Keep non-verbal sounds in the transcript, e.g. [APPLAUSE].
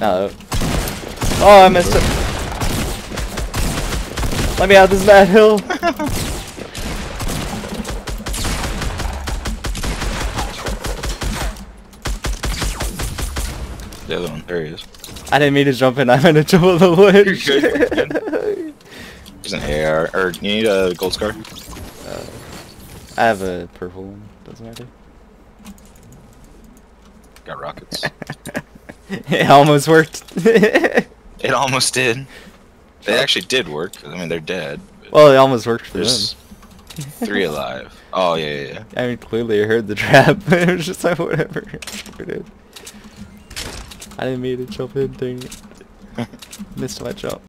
No. Oh, I missed it. Let me out this bad hill. [LAUGHS] The other one, there he is. I didn't mean to jump in. I meant to jump on the ledge. You're good, [LAUGHS] There's an AR, or you need a gold scar? Uh, I have a purple one. Doesn't matter. Got rockets. [LAUGHS] [LAUGHS] it almost worked. [LAUGHS] it almost did. They actually did work. I mean, they're dead. well, it almost worked for them. Three [LAUGHS] alive. Oh, yeah, yeah, yeah. I mean, clearly I heard the trap. it was just like, whatever. I didn't mean to jump in, dang it. Missed my jump.